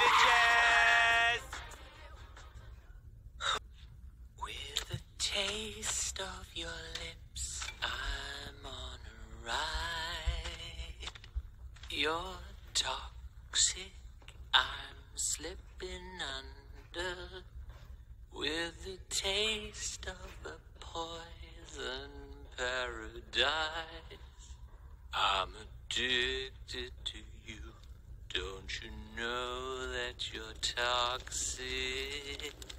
bitches! With the taste of your lips, I'm on a ride. You're toxic, I'm slipping under. With the taste of a poison paradise, I'm addicted that you're toxic.